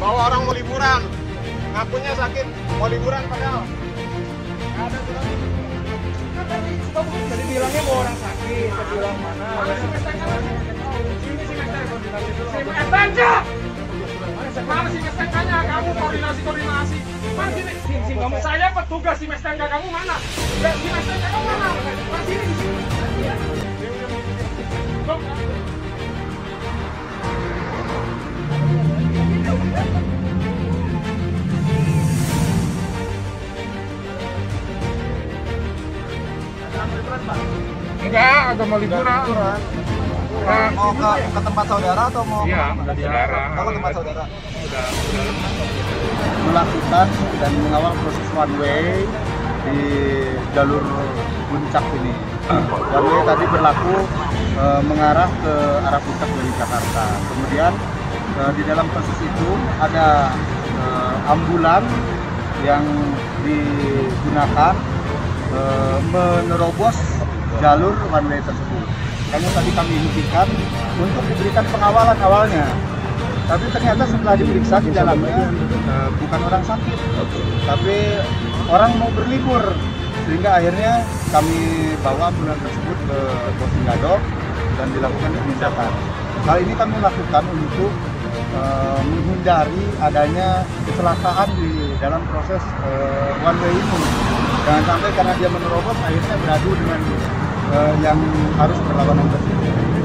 bawa orang mau liburan ngakunya sakit mau liburan padahal nggak ada surat kan tadi bilangnya mau orang sakit tadi bilang mana baca Mana si STNK-nya? Eh, kamu koordinasi-koordinasi. Mana sini? Sim, sim, kamu. Saya petugas si STNK kamu mana? Si STNK kamu mana? Enggak, agak mau liburan. Nah, Mau ke, ke tempat saudara atau mau Iya, ke saudara. Oh, ke tempat saudara. udah udah Melakukan dan mengawal proses one way di jalur puncak ini. One way tadi berlaku eh, mengarah ke arah puncak dari Jakarta. Kemudian eh, di dalam proses itu ada eh, ambulan yang digunakan eh, menerobos jalur one way tersebut. Makanya tadi kami hentikan untuk diberikan pengawalan awalnya. Tapi ternyata setelah diperiksa di dalamnya eh, bukan orang sakit, tapi orang mau berlibur. Sehingga akhirnya kami bawa ambulan tersebut ke Bosingadok dan dilakukan penindakan. Hal ini kami lakukan untuk eh, menghindari adanya kecelakaan di dalam proses eh, one way ini. Jangan sampai karena dia menerobos akhirnya beradu dengan eh, yang harus berlawanan tersebut.